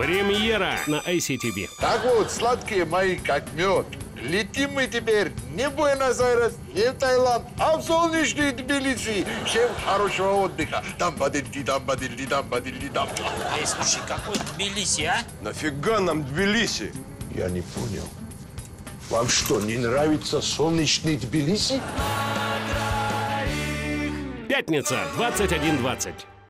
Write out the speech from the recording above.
Премьера на ICTV. Так вот, сладкие мои, как мед. Летим мы теперь не в Буэнос-Айрес, не в Таиланд, а в солнечный Тбилиси. Всем хорошего отдыха. Там бадильди, там бадильди, там бадильди, там. Эй, слушай, какой Тбилиси, а? Нафига нам Тбилиси? Я не понял. Вам что, не нравится солнечный Тбилиси? Пятница, 21.20.